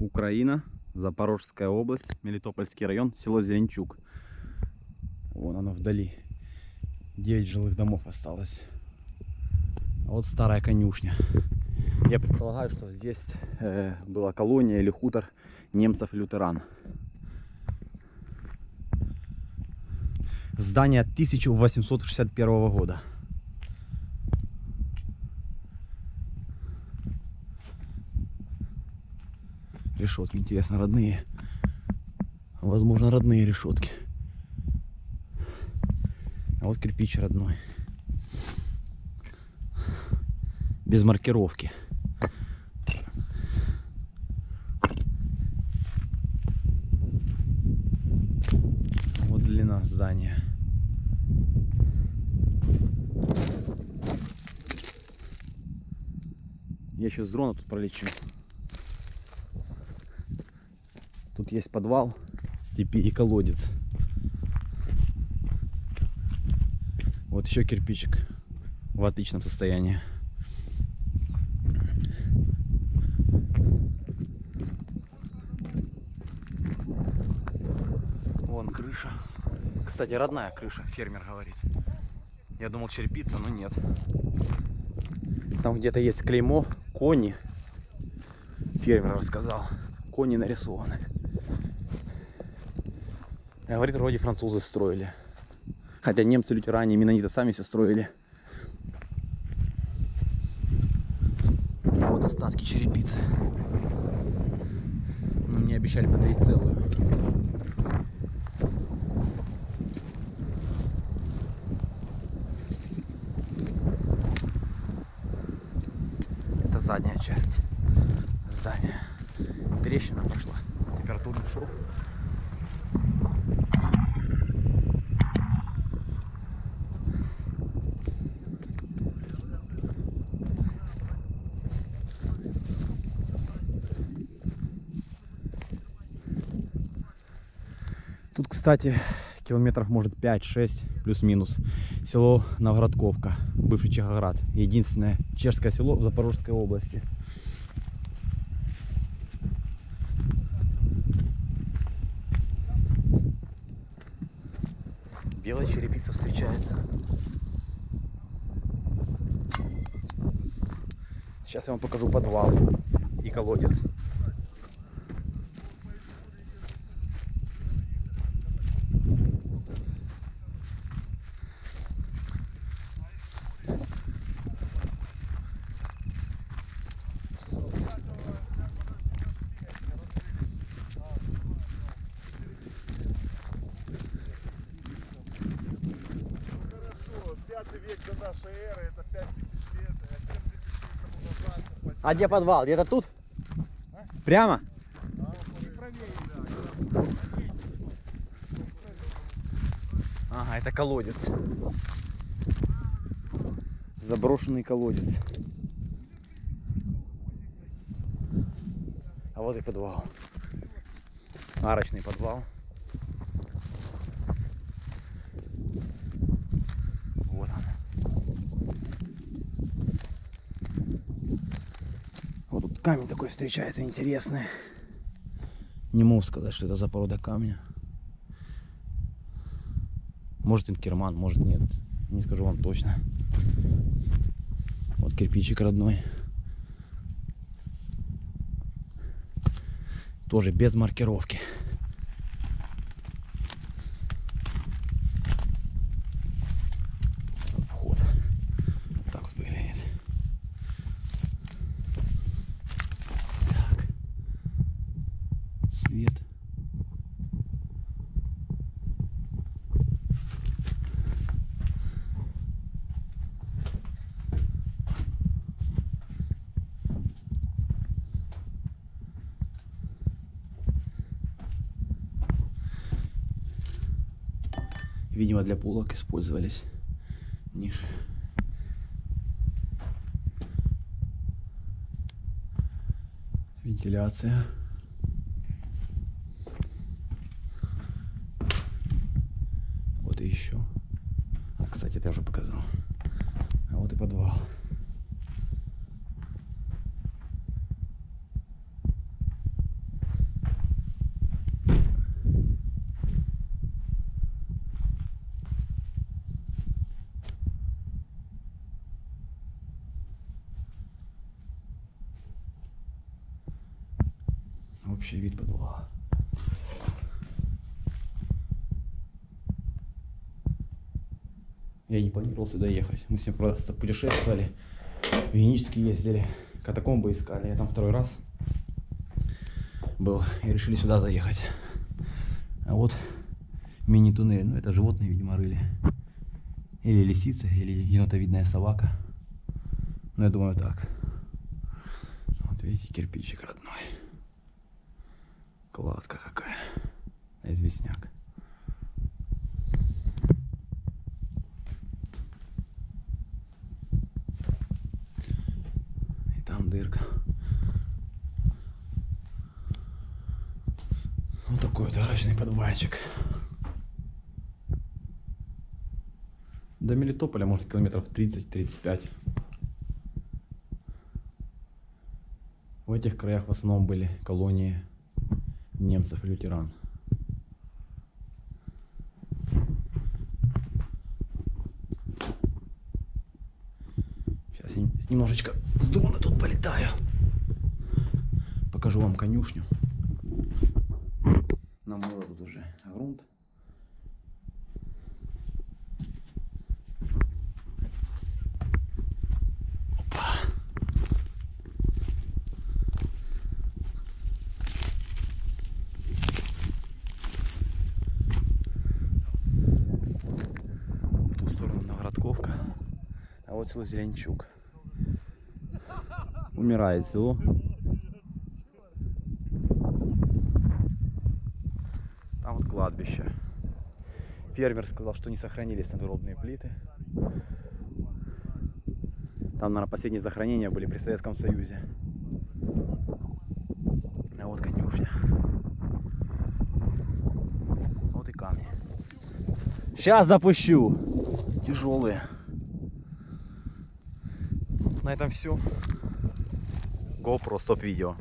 Украина, Запорожская область, Мелитопольский район, село Зеленчук. Вон оно вдали. 9 жилых домов осталось. А вот старая конюшня. Я предполагаю, что здесь э, была колония или хутор немцев-лютеран. Здание 1861 года. Решетки, интересно, родные. Возможно, родные решетки. А вот кирпич родной. Без маркировки. Вот длина здания. Я еще с дрона тут пролечу. Тут есть подвал в степи и колодец. Вот еще кирпичик в отличном состоянии. Вон крыша. Кстати, родная крыша, фермер говорит. Я думал черепица, но нет. Там где-то есть клеймо кони. Фермер рассказал. Кони нарисованы. Говорит, вроде французы строили. Хотя немцы, лютеране, менониты сами все строили. Вот остатки черепицы. Но мне обещали подарить целую. Это задняя часть здания. Трещина пошла. Температурный шов. Тут, кстати, километров может 5-6 плюс-минус. Село Новгородковка, бывший Чехоград. Единственное чешское село в Запорожской области. Белая черепица встречается. Сейчас я вам покажу подвал и колодец. Век до нашей эры, это 5000 лет, а 7 тысяч лет тому назад. А где подвал? Где-то тут? Прямо? А, правее, да. Ага, это колодец. Заброшенный колодец. А вот и подвал. Арочный подвал. Вот он. Вот тут камень такой встречается интересный. Не могу сказать, что это за порода камня. Может инкерман, может нет. Не скажу вам точно. Вот кирпичик родной. Тоже без маркировки. Вот Вход. Вот так вот выглядит. Так. Свет. Видимо, для полок использовались ниши. Вентиляция. Вот и еще. А, кстати, это я уже показал. А вот и подвал. Общий вид подвала. Я не планировал сюда ехать. Мы с ним просто путешествовали. В Венический ездили. Катакомбы искали. Я там второй раз был. И решили сюда заехать. А вот мини-туннель. Ну, это животные, видимо, рыли. Или лисица, или енотовидная собака. Ну, я думаю, так. Вот видите, кирпичик родной. Кладка какая. Известняк. И там дырка. Вот такой вот гаражный подвальчик. До Мелитополя, может, километров 30-35. В этих краях в основном были колонии немцев лютеран. Сейчас я немножечко с дрона тут полетаю. Покажу вам конюшню. Намыло тут уже грунт. В ту сторону Новгородковка. Вот село Зеленчук. Умирает село. Там вот кладбище. Фермер сказал, что не сохранились надгробные плиты. Там, наверное, последние захоронения были при Советском Союзе. А вот конюшня. Вот и камни. Сейчас запущу. Тяжелые. На этом все. GoPro стоп видео.